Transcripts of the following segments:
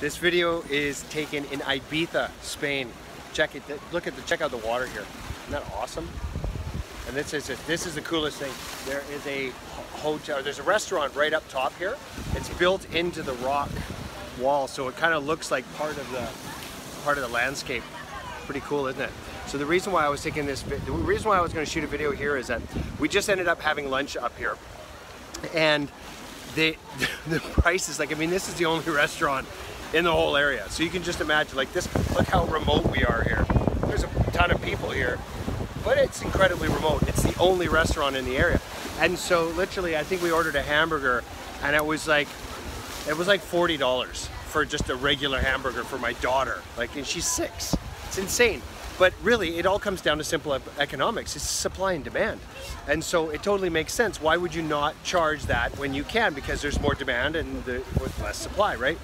This video is taken in Ibiza, Spain. Check it, look at the, check out the water here. Isn't that awesome? And this is, this is the coolest thing. There is a hotel, there's a restaurant right up top here. It's built into the rock wall, so it kind of looks like part of the, part of the landscape. Pretty cool, isn't it? So the reason why I was taking this, the reason why I was gonna shoot a video here is that we just ended up having lunch up here. And the, the price is like, I mean, this is the only restaurant in the whole area. So you can just imagine, like this, look how remote we are here. There's a ton of people here, but it's incredibly remote. It's the only restaurant in the area. And so literally, I think we ordered a hamburger and it was like, it was like $40 for just a regular hamburger for my daughter. Like, and she's six. It's insane. But really, it all comes down to simple economics. It's supply and demand. And so it totally makes sense. Why would you not charge that when you can? Because there's more demand and the, with less supply, right?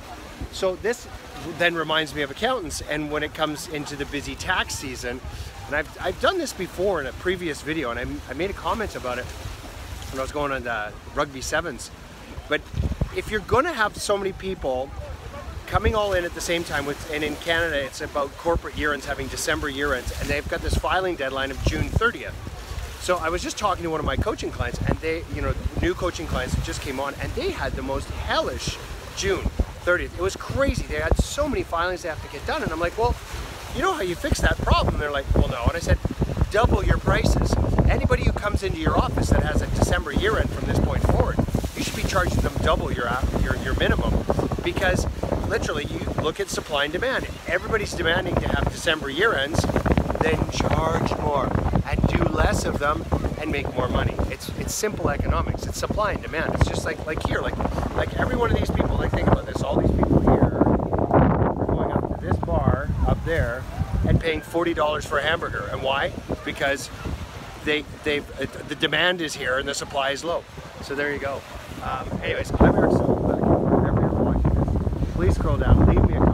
So this then reminds me of accountants and when it comes into the busy tax season, and I've, I've done this before in a previous video and I, I made a comment about it when I was going on the rugby sevens. But if you're gonna have so many people coming all in at the same time with, and in Canada it's about corporate year ends having December year ends and they've got this filing deadline of June 30th. So I was just talking to one of my coaching clients and they, you know, new coaching clients just came on and they had the most hellish June 30th. It was crazy. They had so many filings they have to get done and I'm like, well, you know how you fix that problem? They're like, well, no. And I said, double your prices. Anybody who comes into your office that has a December year end from this point forward, you should be charging them double your, your, your minimum because literally you look at supply and demand. Everybody's demanding to have December year ends, then charge more and do less of them and make more money. It's it's simple economics. It's supply and demand. It's just like like here, like like every one of these people, like think about this, all these people here going up to this bar up there and paying $40 for a hamburger. And why? Because they they the demand is here and the supply is low. So there you go. Um, anyways, I'm Erik Solbakken please scroll down, leave me a